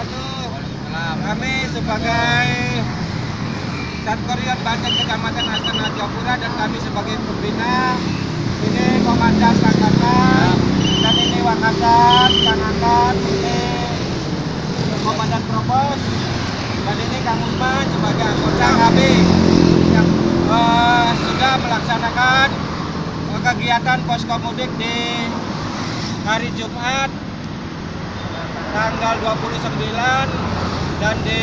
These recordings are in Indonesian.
wabarakatuh. Kami sebagai Satkorion Banten Kecamatan Astana Japura dan kami sebagai pembina ini Komandan Angkatan dan ini Wakatan, Kang Angkat, ini Komandan Propos dan ini Kang Usman sebagai anggota KB yang eh, sudah melaksanakan kegiatan posko mudik di hari Jumat tanggal 29 dan di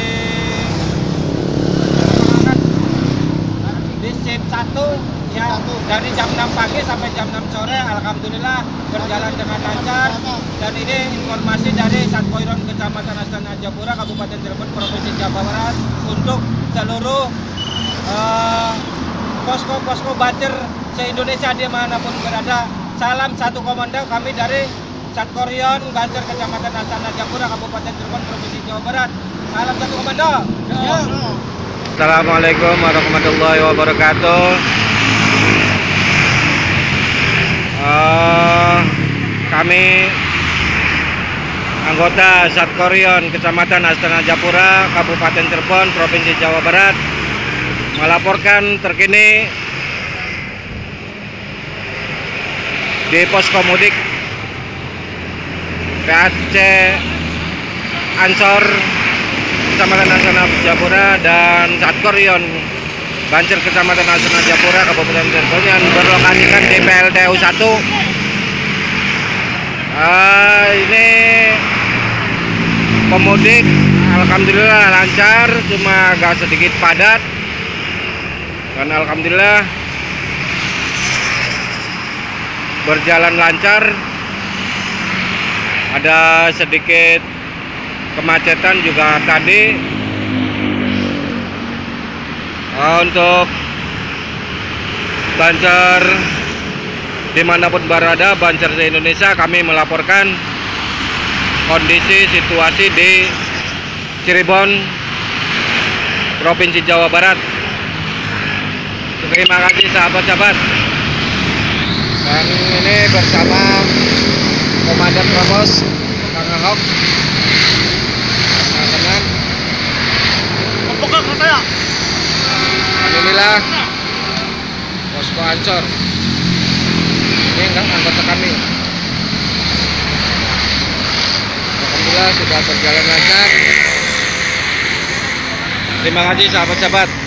di shift 1 ya dari jam 6 pagi sampai jam 6 sore alhamdulillah berjalan dengan lancar. Dan ini informasi dari Satkoiron Kecamatan Astana Japura Kabupaten Cirebon Provinsi Jawa Barat untuk seluruh eh, posko-posko bacer se-Indonesia di mana pun berada. Salam satu komando kami dari Satkorion Banjar Kecamatan Astana Japura Kabupaten Cirebon Provinsi Jawa Barat salam satu komando ya. Assalamualaikum warahmatullahi wabarakatuh. Eh, kami anggota Satkorion Kecamatan Astana Japura, Kabupaten Cirebon, Provinsi Jawa Barat melaporkan terkini di posko mudik PAC Ansor Kecamatan Asana Japura dan Satkorion Bancer Kecamatan Asana Japura Kabupaten Cirebon. Yang berlokasikan di PLTU 1 Ah, ini pemudik Alhamdulillah lancar cuma agak sedikit padat. Dan Alhamdulillah berjalan lancar ada sedikit kemacetan juga tadi. Ah, untuk Banjar di mana pun berada Banjar di Indonesia kami melaporkan kondisi situasi di Cirebon Provinsi Jawa Barat. Terima kasih sahabat-sahabat. Dan ini bersama Provos Kang Ahok teman-teman Pokoknya katanya. Dan inilah posko Ancor. Ini enggak anggota kami. Alhamdulillah sudah berjalan lancar. Terima kasih sahabat-sahabat.